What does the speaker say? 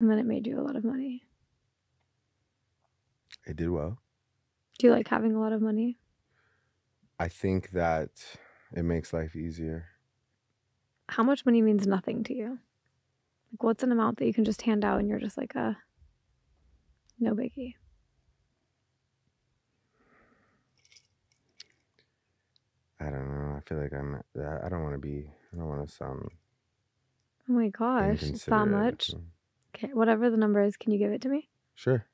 And then it made you a lot of money. It did well. Do you like having a lot of money? I think that it makes life easier. How much money means nothing to you? Like, what's an amount that you can just hand out and you're just like, uh, no biggie? I don't know. I feel like I'm. I don't want to be. I don't want to sound Oh my gosh, it's that much. Okay, whatever the number is, can you give it to me? Sure.